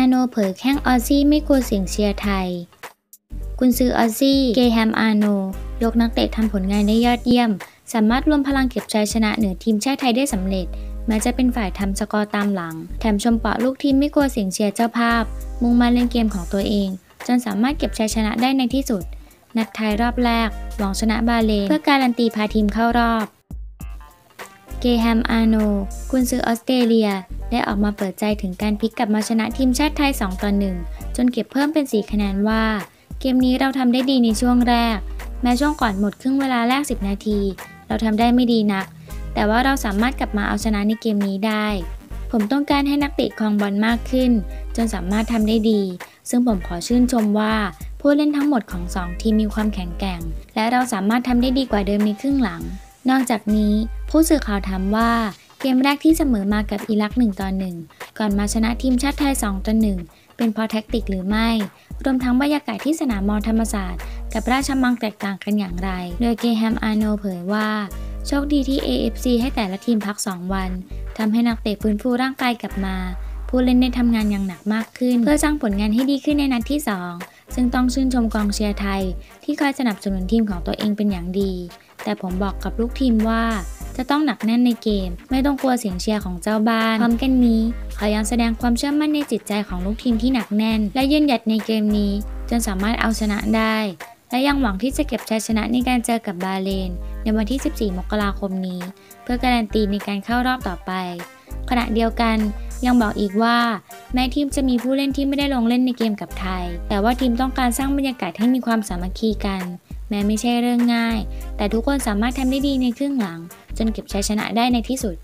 อาร์โนลด์เผยแข้งออสซี่ไม่กลัวเสียงเชียร์ไทย กุนซือออสซี่ เกรแฮมอาร์โนลด์ ยกนักเตะทำผลงานได้ยอดเยี่ยม สามารถรวมพลังเก็บชัยชนะเหนือทีมชาติไทยได้สำเร็จ แม้จะเป็นฝ่ายทำสกอร์ตามหลัง แถมชมเปาะลูกทีมไม่กลัวเสียงเชียร์เจ้าภาพ มุ่งมั่นเล่นเกมของตัวเอง จนสามารถเก็บชัยชนะได้ในที่สุด นัดท้ายรอบแรกหวังชนะบาห์เรนเพื่อการันตีพาทีมเข้ารอบ เกแฮมอาโน กุนซือออสเตรเลีย ได้ออกมาเปิดใจถึงการพลิกกลับมาชนะทีมชาติไทย 2 ต่อ 1 จนเก็บเพิ่มเป็น 4 คะแนนว่า เกมนี้เราทำได้ดีในช่วงแรก แม้ช่วงก่อนหมดครึ่งเวลาแรก 10 นาที เราทำได้ไม่ดีนัก แต่ว่าเราสามารถกลับมาเอาชนะในเกมนี้ได้ ผมต้องการให้นักเตะครองบอลมากขึ้น จนสามารถทำได้ดี ซึ่งผมขอชื่นชมว่าผู้เล่นทั้งหมดของ 2 ทีมมีความแข็งแกร่ง และเราสามารถทำได้ดีกว่าเดิมในครึ่งหลัง นอกจากนี้ผู้สื่อข่าวถามว่า เกมแรกที่เสมอมากับอิรัก1ต่อ1 ก่อนมาชนะทีมชาติไทย2ต่อ1 เป็นเพราะแท็กติกหรือไม่ รวมทั้งบรรยากาศที่สนามมอธรรมศาสตร์ กับราชมังแตกต่างกันอย่างไร โดยเกแฮมอาโนเผยว่า โชคดีที่ AFC ให้แต่ละทีมพัก 2 วันทำให้นักเตะฟื้นฟูร่างกายกลับมา ผู้เล่นได้ทำงานอย่างหนักมากขึ้น เพื่อสร้างผลงานให้ดีขึ้นในนัดที่ 2 ซึ่งต้องชื่นชมกองเชียร์ไทย ที่คอยสนับสนุนทีมของตัวเองเป็นอย่างดี แต่ผมบอกกับลูกทีมว่า จะต้องหนักแน่นในเกม ไม่ต้องกลัวเสียงเชียร์ของเจ้าบ้านพร้อมกันนี้เขอยังแสดงความเชื่อมั่นในจิตใจของลูกทีมที่หนักแน่น และยืนหยัดในเกมนี้ จนสามารถเอาชนะได้ และยังหวังที่จะเก็บชัยชนะในการเจอกับบาเลน ในวันที่ 14 มกราคมนี้ เพื่อการันตีในการเข้ารอบต่อไป ขณะเดียวกันยังบอกอีกว่า แม้ทีมจะมีผู้เล่นที่ไม่ได้ลงเล่นในเกมกับไทย แต่ว่าทีมต้องการสร้างบรรยากาศให้มีความสามัคคีกัน แม้ไม่ใช่เรื่องง่าย แต่ทุกคนสามารถทำได้ดีในครึ่งหลัง จนเก็บชัยชนะได้ในที่สุด